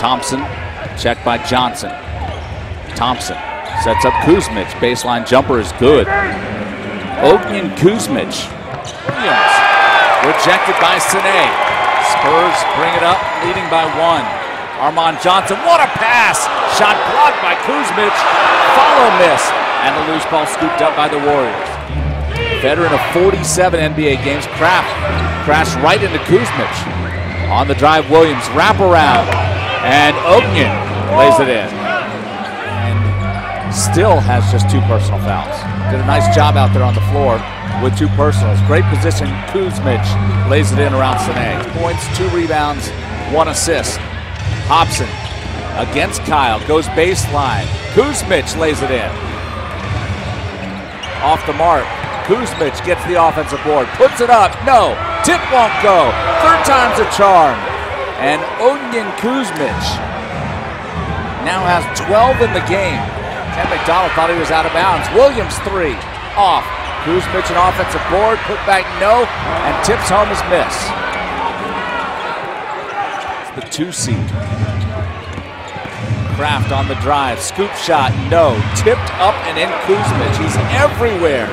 Thompson, checked by Johnson. Thompson sets up Kuzmic. Baseline jumper is good. Ognjen Kuzmic. Williams rejected by Sine. Spurs bring it up, leading by one. Armand Johnson, what a pass! Shot blocked by Kuzmic. Follow miss. And the loose ball scooped up by the Warriors. Veteran of 47 NBA games, Craft crashed right into Kuzmic. On the drive, Williams wrap around, and Ognjen lays it in. And still has just two personal fouls. Did a nice job out there on the floor with two personals. Great position. Kuzmic lays it in around Sine. Points, two rebounds, one assist. Hobson against Kyle, goes baseline. Kuzmic lays it in. Off the mark. Kuzmic gets the offensive board, puts it up. No, tip won't go. Third time's a charm. And Ognjen Kuzmic now has 12 in the game. Ken McDonald thought he was out of bounds. Williams three, off. Kuzmic an offensive board, put back no, and tips home his miss. The two seed. Craft on the drive, scoop shot, no. Tipped up and in Kuzmic. He's everywhere.